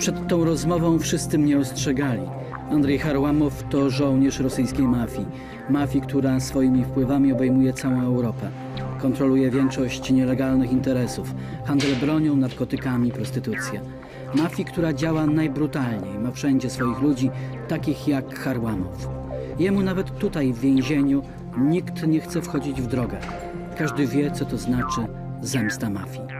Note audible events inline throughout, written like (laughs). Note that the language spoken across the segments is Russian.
Przed tą rozmową wszyscy mnie ostrzegali. Andrzej Harłamow to żołnierz rosyjskiej mafii. Mafii, która swoimi wpływami obejmuje całą Europę. Kontroluje większość nielegalnych interesów. Handel bronią, narkotykami, prostytucję. Mafii, która działa najbrutalniej. Ma wszędzie swoich ludzi, takich jak Harłamow. Jemu nawet tutaj w więzieniu nikt nie chce wchodzić w drogę. Każdy wie, co to znaczy zemsta mafii.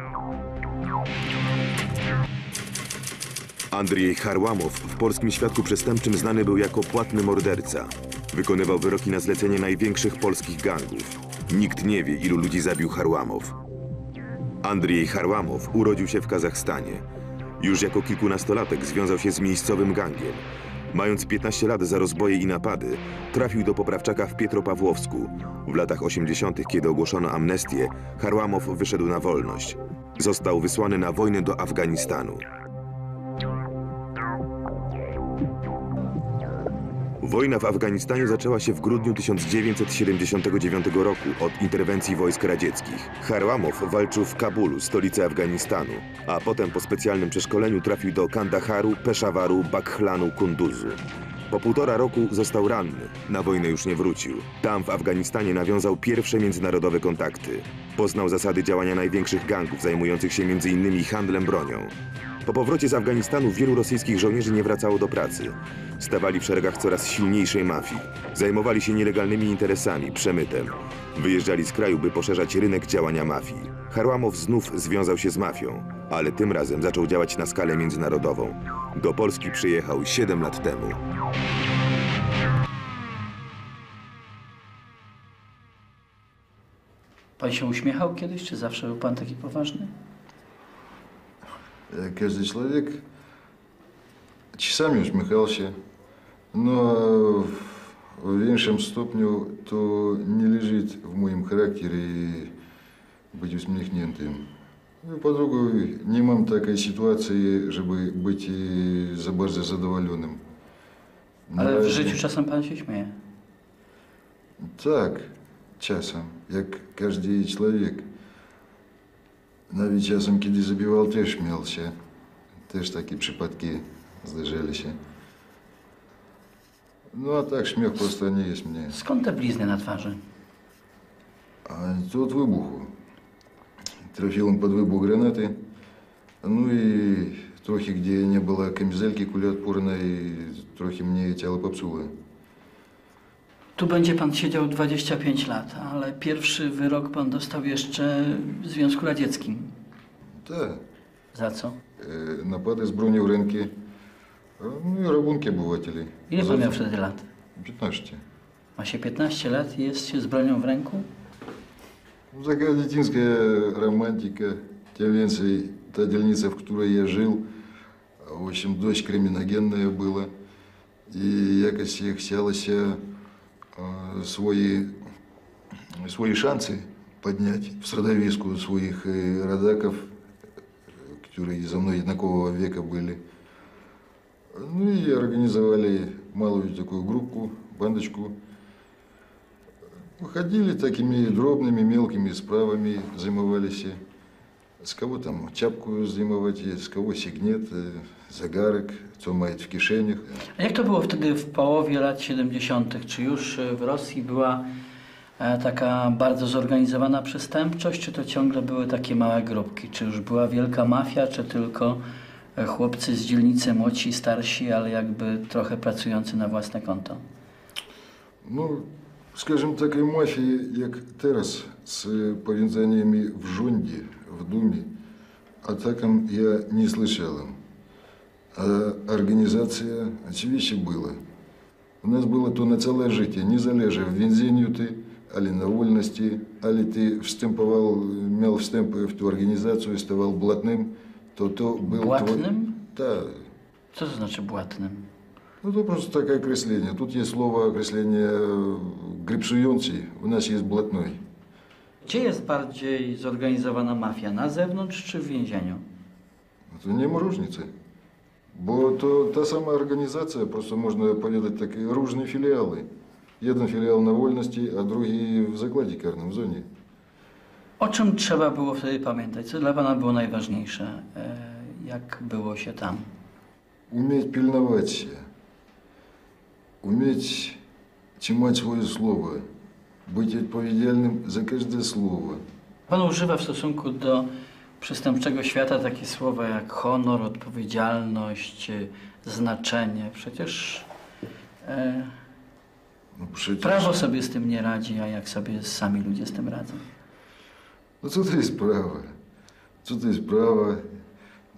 Andrzej Harłamow w polskim świadku przestępczym znany był jako płatny morderca. Wykonywał wyroki na zlecenie największych polskich gangów. Nikt nie wie, ilu ludzi zabił Harłamow. Andrzej Harłamow urodził się w Kazachstanie. Już jako kilkunastolatek związał się z miejscowym gangiem. Mając 15 lat za rozboje i napady, trafił do poprawczaka w Pietropawłowsku. W latach 80., kiedy ogłoszono amnestię, Harłamow wyszedł na wolność. Został wysłany na wojnę do Afganistanu. Wojna w Afganistanie zaczęła się w grudniu 1979 roku od interwencji wojsk radzieckich. Harłamow walczył w Kabulu, stolicy Afganistanu, a potem po specjalnym przeszkoleniu trafił do Kandaharu, Peszawaru, Bakhlanu, Kunduzu. Po półtora roku został ranny, na wojnę już nie wrócił. Tam w Afganistanie nawiązał pierwsze międzynarodowe kontakty. Poznał zasady działania największych gangów zajmujących się m.in. handlem bronią. Po powrocie z Afganistanu wielu rosyjskich żołnierzy nie wracało do pracy. Stawali w szeregach coraz silniejszej mafii. Zajmowali się nielegalnymi interesami, przemytem. Wyjeżdżali z kraju, by poszerzać rynek działania mafii. Harłamow znów związał się z mafią, ale tym razem zaczął działać na skalę międzynarodową. Do Polski przyjechał 7 lat temu. Pan się uśmiechał kiedyś, czy zawsze był pan taki poważny? Як Каждый человек часами усмехался, но в меньшем ступню то не лежит в моем характере быть усмехнутым. Ну, по-другому, не mam такой ситуации, żeby być e, za bardzo zadowolonym. Ale w Należy- życiu czasem pan się śmieje. Так, часом, як każdy człowiek. Навіть часом, kiedy забивал, теж śmiał Теж такі zdarzali się. Ну, а так śmiech просто nie jest mnie. Skąd te blizny na twarzy? А то от вибуху. Trafiłem pod wybuch granaty. Ну i trochę, gdzie nie było kamizelki kuloodpornej, trochę mnie ciało popsuło. Tu będzie pan siedział 25 lat, ale pierwszy wyrok pan dostał jeszcze w Związku Radzieckim. Tak. Za co? Е, Напади з броні в ринки. Е, Ну і рабунки обывателей. Ile За- pan miał wtedy lat? 15. Ma się 15 lat i jest się z bronią w ręku? Ну, Така дитинська романтика, тем więcej та дільниця, в которой я жил, в общем, дочь криміногенная була. І якось я хотілося е, свої, свої шанси підняти в сродовиску своїх е, родаків, которые за мной одинакового века были. Ну и организовали малую такую группку, бандочку. Ходили такими дробными, мелкими справами, займывались. С кого там чапку займывать, с кого сигнет, э, загарок, co мает в кишенях. A jak to było wtedy w połowie lat 70.? Czy już e, w Rosji była e, taka bardzo zorganizowana przestępczość, czy to ciągle były takie małe grupki? Czy już była wielka mafia, czy tylko e, chłopcy z dzielnicy, młodsi, starsi, ale jakby trochę pracujący na własne konto? Ну, скажем, такой мафии, як teraz, з пов'язаннями в жонді, в думі, а таком я не слышал. А организация, очевидно, была. У нас было то на целое життя, незалежно в вензению ты, али на вольности, али ты встемповал, мел встемпы в ту организацию, ставал блатным, то то был Блатным? Твой... Да, to znaczy błatnym? ну, это просто такое окресление. Тут есть слово окресление грипсуjący, у нас есть блатной. Gdzie jest bardziej zorganizowana mafia? Na zewnątrz czy w więzieniu? Это не różnicy. Bo to ta sama organizacja, просто można powiedzieć takie różne filiały. Jeden filiał na wolności, a drugi w zakładzie karnym, w zonie. O czym trzeba było wtedy pamiętać? Co dla Pana było najważniejsze? E, Jak było się tam? уметь пильновать себя, уметь тимать свое слово, być odpowiedzialnym za każde słowo. Pan używa w stosunku do przestępczego świata takie słowa jak honor, odpowiedzialność, e, znaczenie. Przecież, e, no przecież... prawo sobie z tym nie radzi, a jak sobie sami ludzie z tym radzą. No co to jest prawo? Co to jest prawo?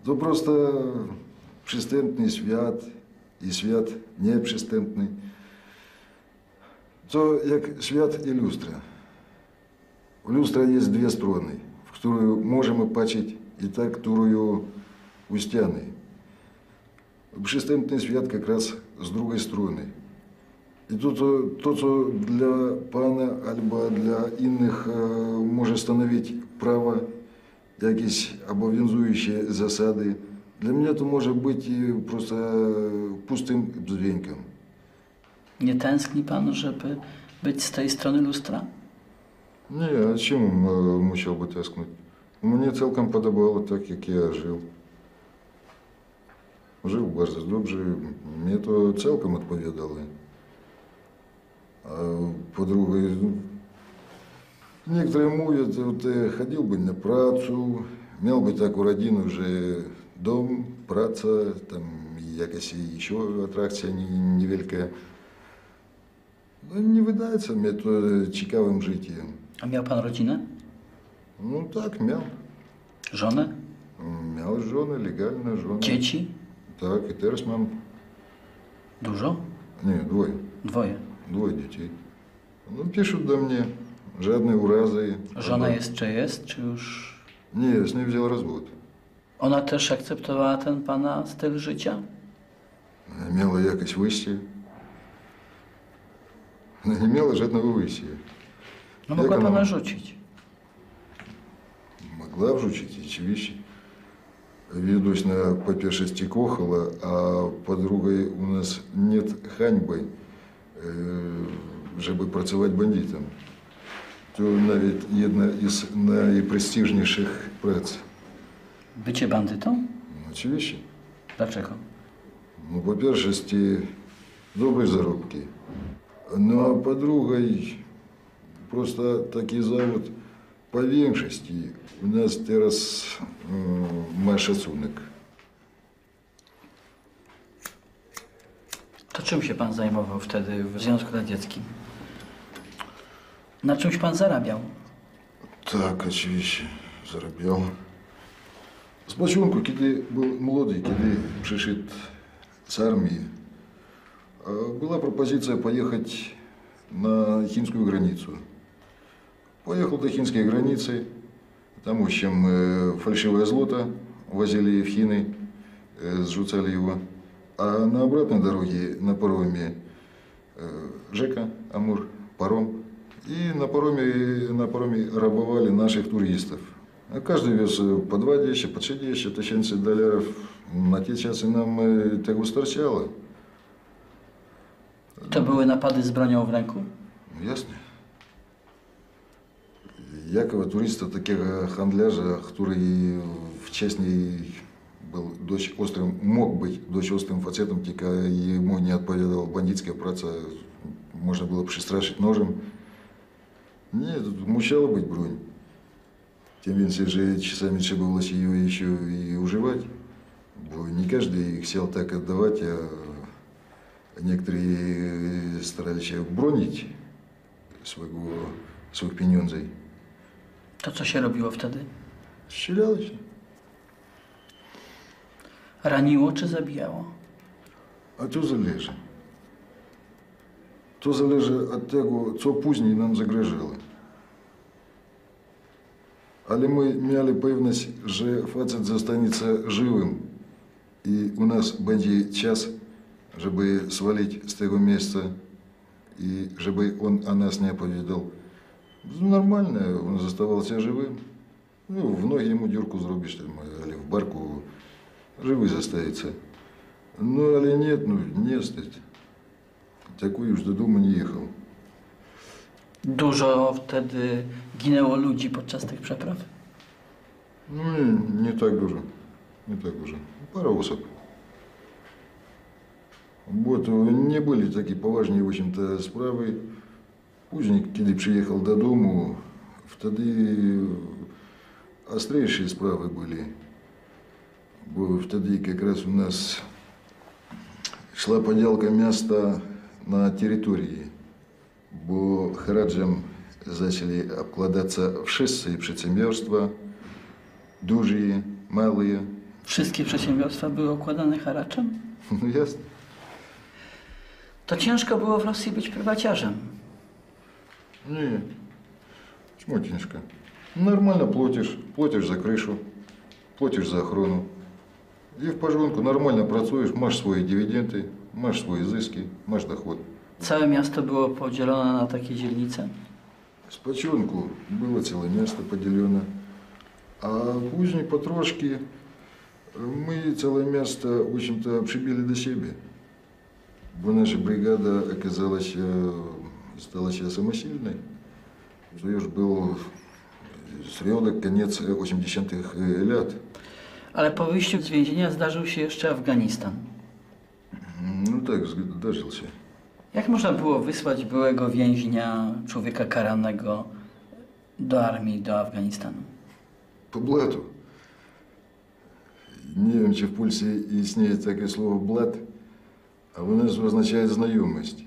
To prosto przestępny świat i świat nieprzystępny. To jak świat i lustra. У люстра есть две стороны, в которую можем patrzeć и та, которую у стены. Przystępny świat как раз. I to, co, to, co dla Pana albo dla innych e, może stanowić prawa, jakieś obowiązujące zasady, dla mnie to może być e, просто pustym bzdźwiękiem. Nie tęskni pan, żeby być z tej strony lustra? Nie, a czemu e, musiałby tęsknić? Mnie całkiem podobało tak, jak ja żył. Żył bardzo dobrze, mnie to całkiem odpowiadało. A po drugie, niektórzy mówią, że chodziłby na pracę, miałby taką rodzinę, że dom, praca, tam jakaś jeszcze atrakcja nie- niewielka. No nie wydaje mnie to e, ciekawym życiem. A miał pan rodzinę? No tak, miał. Żonę? Miał żonę, legalną żonę. Dzieci? Tak, i teraz mam... Dużo? Nie, dwoje. Dwoje? Dwoje dzieci. No piszą do mnie, żadne urazy. Żona albo... jest czy jest, czy już... Nie jest, nie wzięła rozwodu. Ona też akceptowała ten pana styl życia? E, miała jakieś wyjście. Żadnego wyjścia. No mogła Jaka pana mama? rzucić. Могла вручить очевидно. Ведусь на pierwsze Кохола, а по другой у нас нет хаńby, е, żeby pracować bandytem. To nawet jedna z najprestiżniejszych prac. Bycie bandytą? Oczywiście. Dlaczego? No po pierwsze dobre zarobki. No a po drugiej просто taki zawód po większości u nas teraz e, ma szacunek. To czym się pan zajmował wtedy w Związku Radzieckim? Na czymś pan zarabiał? Tak, oczywiście, zarabiał. Z początku, kiedy był młody, kiedy przyszedł z e, była propozycja pojechać na chińską granicę. Поехал до финской границы, там, в общем, э, фальшивое злото возили в Фины, э, сжуцали его. А на обратной дороге на пароме э, Жека, Амур, паром. И на пароме, на пароме рабовали наших туристов. А Каждый вез э, по 20, по 30 тысяч долларов. На те часы нам э, tego starczało. To były napady z bronią w ręku? Ну, Ясно. Якова туриста, такого хандлярza, который był dość ostrym, mógł być dość ostrym facetem, tylko jemu nie odpowiadała bandycka praca, można było przestraszyć nożem. Nie, to musiała być broń. Tym więcej, że czasami trzeba było się ją jeszcze i używać, bo nie każdy chciał tak oddawać, a niektórzy starali się bronić swego, swoich pieniędzy. To co się robiło wtedy? Strzelało się. Raniło czy zabijało? А то залежить. То залежить від того, що później нам загрожало. Але ми мали певність, що фацет застанеться живим, і у нас буде час, щоб свалити з того місця, і щоб він о нас не оповідав. Нормально, він заставався живим. Ну, в ноги йому дірку зробиш, там, або в барку живий зостається. Ну, але нет, ну, не стать. Такой już do domu nie jechał. Dużo wtedy ginęło ludzi podczas tych przepraw? No, nie, nie tak dużo. Nie tak dużo. Parę osób. Вот, не были такі поважні, в общем-то, справи. Пузник, коли приїхав додому, тоді острейшие справи були. Бо тоді якраз у нас йшла поділка міста на території, бо хараджем почали обкладатися wszyscy przedsiębiorstwa, duże, małe. Wszystkie przedsiębiorstwa były okładane haraczem? (laughs) Ну, ясно. To ciężko było w Rosji być prywaciarzem. Не, чему тяжко? Нормально платишь, платишь за крышу, платишь за охрану. И в пожонку нормально працуешь, маешь свои дивиденды, маешь свои изыски, маешь доход. Całe miasto było podzielone na takie dzielnice. С почонку было целое место поделено. А пузней потрошки мы целое место, в общем-то, прибили до себя. Бо наша бригада оказалась, э, стала себя самосильной. To już był środek, koniec 80-tych lat. Ale po wyjściu z więzienia zdarzył się jeszcze Afganistan. No tak, zdarzył się. Jak można było wysłać byłego więźnia, człowieka karanego do armii, do Afganistanu? По блату. Не wiem, чи в пульсі існує таке слово блат, А воно ж означає знайомість.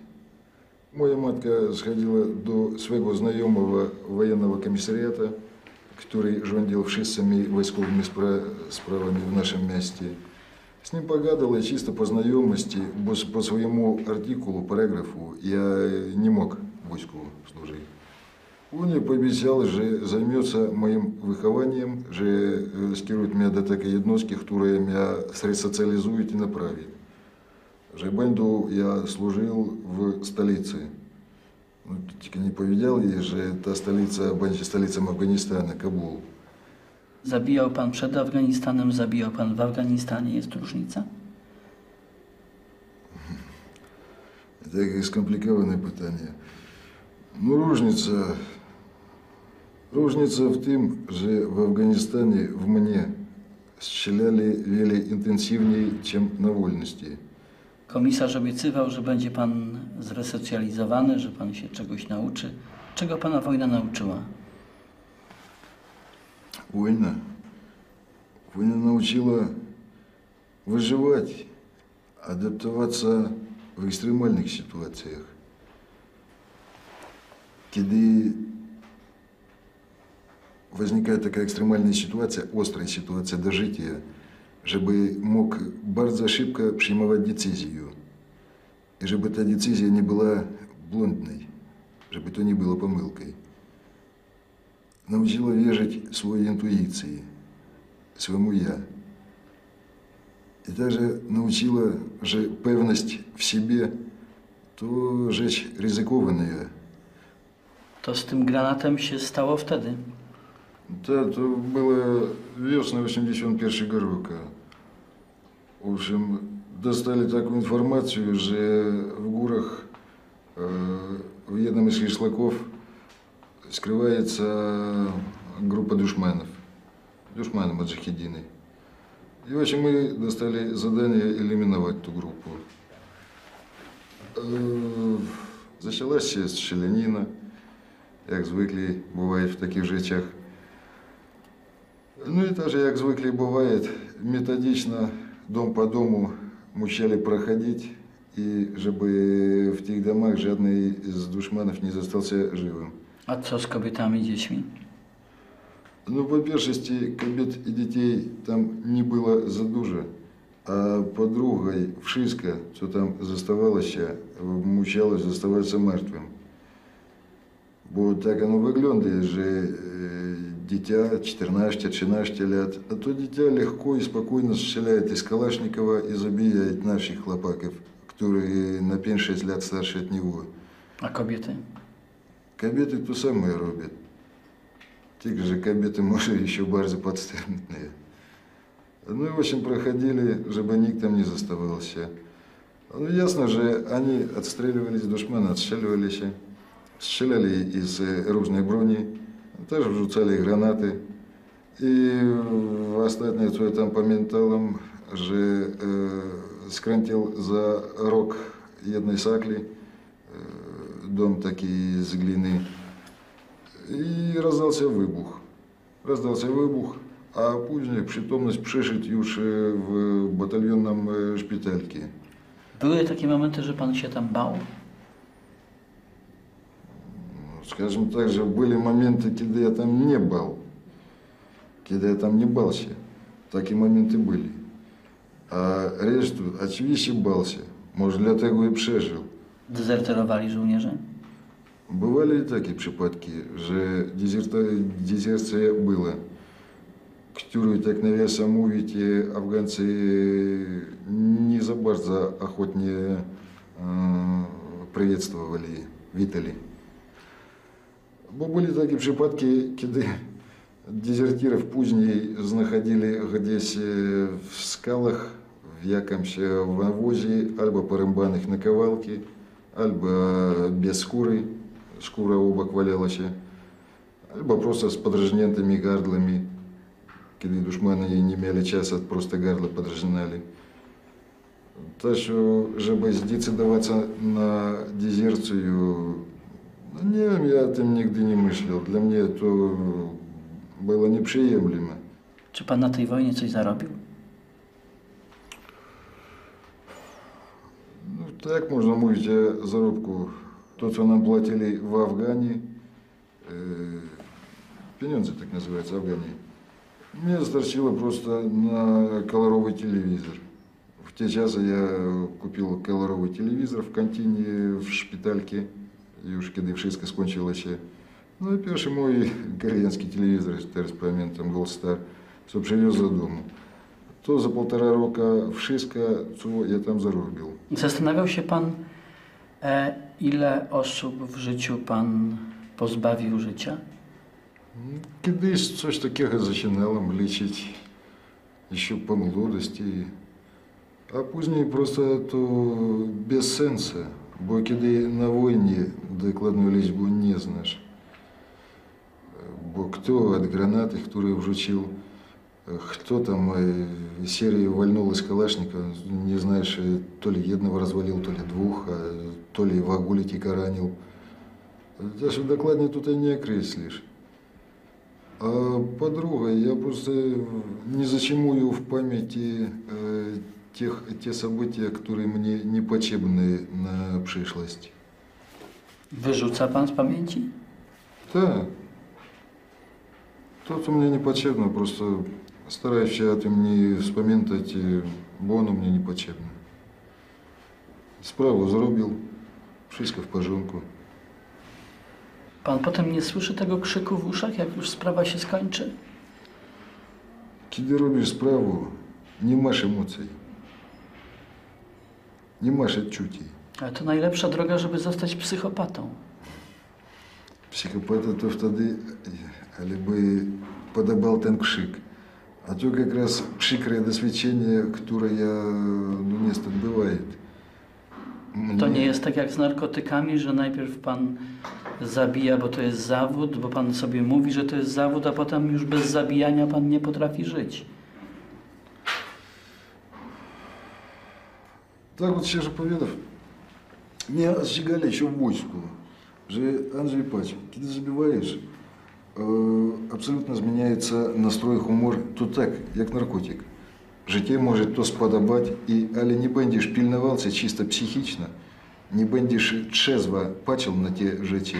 Моя матка сходила до своего знакомого военного комиссариата, который жондил всеми войсковыми спра- справами в нашем месте. С ним погадала чисто по знакомости, по своему артикулу, параграфу я не мог войску служить. Он мне пообещал, что займется моим выхованием, что скерует меня до такой jednostки, которая меня сресоциализует и направит. Ja służył w stolicy. No, tylko nie powiedział jej, że ta stolica będzie stolicą Afganistanu, Kabul. Zabijał pan przed Afganistanem, zabijał pan w Afganistanie. Jest różnica? Takie skomplikowane pytanie. No różnica. Różnica w tym, że w Afganistanie w mnie strzelali wiele intensywniej, czym na wolności. Komisarz obiecywał, że będzie pan zresocjalizowany, że pan się czegoś nauczy. Czego pana wojna nauczyła? Война. Война научила выживать, адаптоваться в экстремальных ситуациях. Kiedy возникает такая экстремальная ситуация, острая ситуация до жития, żeby mógł bardzo szybko przyjmować decyzję. Żeby ta decyzja nie była błędnej, żeby to nie było pomyłką. Научила верить своей интуиции, своему «я». И также научила, что певность в себе – то rzecz ryzykowana. To z tym granatem się stało wtedy. Да, то было весна 81 року. В общем, достали такую информацию, что в горах э, в jednym из кишлаков скрывается группа душманов. Душманы маджахедины. И, в общем, мы достали задание элиминовать ту группу. Е, Почалась ще стрілянина, як звикли буває в таких речах. Ну і теж, як звикли буває, методично дом по дому мучали проходить, і щоб в тих домах жодний з душманів не залишився живим. A co z kobietami, dziećmi? Ну, по першості, кобіт і дітей там не було задуже, а по другой, вшиска, що там заставалося, мучалось заставатися мертвим. Бо так оно виглядає, що е, дитя 14-13 лет, а то дитя легко і спокійно стріляє із Калашникова і забиває наших хлопаків, які на 5-6 лет старше від нього. A kobiety? Кобіти то саме роблять. Тільки же кобіти, може, (laughs) ще bardzo подступные. Ну и, в общем, проходили, чтобы ник там не заставался. Ну, ясно же, они отстреливались, душманы отстреливались, стреляли из э, ружной брони, также врzucали гранаты. И в остальное, что я там по менталам, że e, skręcił za rok jednej sakli, e, dom taki z gliny i rozdался wybuch. Rozdался wybuch, a później przytomność przyszedł już e, w batalionnym e, szpitalki. Były takie momenty, że pan się tam bał? Скажем так же, были моменты, когда я там не был, когда я там не бался. Такие моменты были. А решту, очевидно, бался. Может, для tego i przeżył. Dezerterowali żołnierze? Бывали и такие przypadki, że дезерта, дезерция была, którą, tak nawiasem mówić, Afgańcy nie za bardzo охотnie e, приветствовали, witali. Takie przypadki, kiedy dezertierów później znajdowali gdzieś w skałach, w jakimś wąwozie, albo porąbanych na kawałki, albo bez skóry, skóra obok waliła się, albo просто z podrażniętymi gardłami, kiedy duszmany nie mieli czasu, просто gardła podrażniali. Так что, żeby zdecydować na dezercję, wiem, ja o tym nigdy nie myślał. Dla mnie to było nieprzyjemne. Czy pan na tej wojnie coś zarobił? Ну, так можно o zarobku. To, co nam płacili w Afganii, e, pieniądze tak называются, w Afganii, mnie starczyło просто на колоровый телевизор. В те часы я купил колоровый телевизор в кантине в шпитальке, już kiedy wszystko skończyło się. No i pierwszy mój koreański telewizor, teraz pamiętam, Gold Star, przywiózł do domu. To za półtora roku wszystko, co ja tam zarobił. Zastanawiał się pan, e, ile osób w życiu pan pozbawił życia? Kiedyś coś takiego zaczynałem liczyć, jeszcze po młodości, a później просто to bez sensu, bo kiedy na wojnie dokładną liczbę nie znasz, bo kto od granaty, które wrzucił, кто там э, серии вальнул из Калашника, не знаешь, э, то ли едного развалил, то ли двух, а то ли вагулитика ранил. Даже докладnie tutaj nie określisz. А по-друге, я просто не зачемую в памяти э, тех, те события, которые мне не потребны на przyszłość. Wyrzuca pan z pamięci? Да. То, что мне не потребно, просто стараюсь o tym nie wspominać, bo ono mnie nie potrzebne. Sprawę zrobił, wszystko w porządku. Pan potem nie słyszy tego krzyku w uszach, jak już sprawa się skończy? Kiedy robisz sprawę, nie masz emocji. Nie masz odczuci. Ale to najlepsza droga, żeby zostać psychopatą. Психопата то wtedy, ale by podobał ten krzyk. A to jak raz przykre doświadczenie, które ja, no niestety bywaje. To Mnie- nie jest tak jak z narkotykami, że najpierw pan zabija, bo to jest zawód, bo pan sobie mówi, że to jest zawód, a potem już bez zabijania pan nie potrafi żyć. Так вот ще ж повідав. Мне остерегали еще в войску, że Andrzej patrz, kiedy zabиваешь, э, абсолютно зміняється настрой, humor, to tak, jak narkotyk. Życie może to spodobać, i, ale nie będziesz pilnował się czysto psychicznie, nie będziesz trzeźwo patrzył na te rzeczy,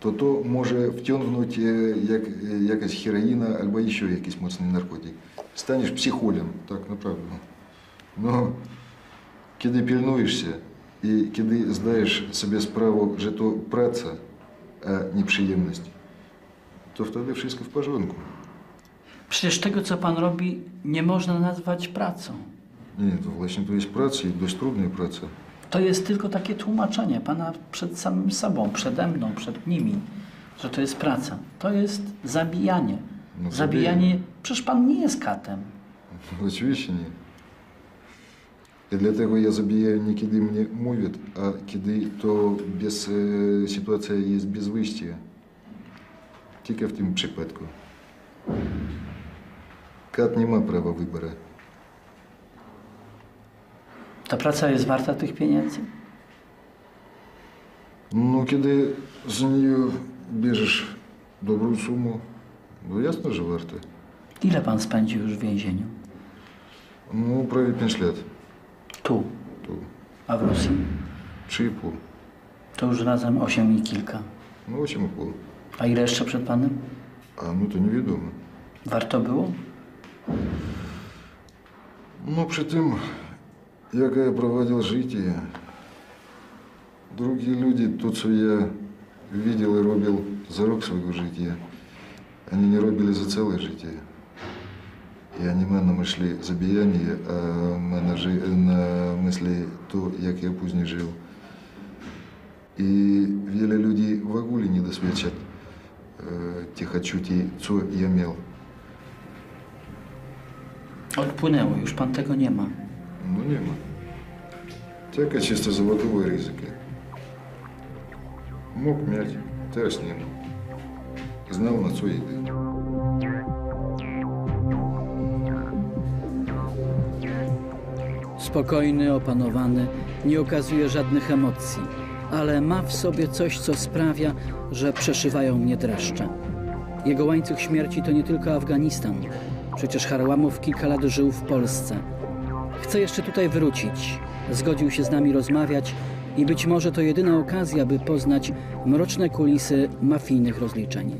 to to może wciągnąć e, jak, e, jakaś heroina albo jeszcze jakiś mocny narkotyk. Staniesz psycholem, tak naprawdę. No, kiedy pilnujesz się i kiedy zdajesz sobie sprawę, że to praca, a nie przyjemność, to wtedy wszystko w porządku. Przecież tego, co pan robi, nie można nazwać pracą. Nie, to właśnie to jest praca i dość trudna praca. To jest tylko takie tłumaczenie pana przed samym sobą, przede mną, przed nimi, że to jest praca. To jest zabijanie. No, zabijanie. Przecież pan nie jest katem. (laughs) Oczywiście nie. I dlatego ja zabiję nie kiedy mnie mówią, a kiedy to bez, e, sytuacja jest bez wyjścia. Tylko w tym przypadku. Kat nie ma prawa wyboru. Ta praca jest warta tych pieniędzy? No, kiedy z niej bierzesz dobrą sumę, no jasne, że warto. Ile pan spędził już w więzieniu? No, prawie 5 lat. Tu. Tu. A w Rosji? 3,5. To już razem 8 i kilka. No 8,5. A ile jeszcze przed panem? A no to nie wiadomo. Warto było? No przy tym, jak ja prowadził życie, drugi ludzie, to co ja widział i robił za rok swojego życia, oni nie robili za całe życie. життя. І вони мене мисли забіяння, а мене жи- на мислі то, як я пізніше жив. І wiele ludzi w ogóle nie doświadcza e, tych odczuci, co ja miał. Odpłynęło, już pan tego nie ma. Ну, нема. Тяка чисто золотого ризики. Мог м'ять, теж нема. Знав на що йде. Spokojny, opanowany, nie okazuje żadnych emocji, ale ma w sobie coś, co sprawia, że przeszywają mnie dreszcze. Jego łańcuch śmierci to nie tylko Afganistan. Przecież Harłamow kilka lat żył w Polsce. Chce jeszcze tutaj wrócić. Zgodził się z nami rozmawiać i być może to jedyna okazja, by poznać mroczne kulisy mafijnych rozliczeń.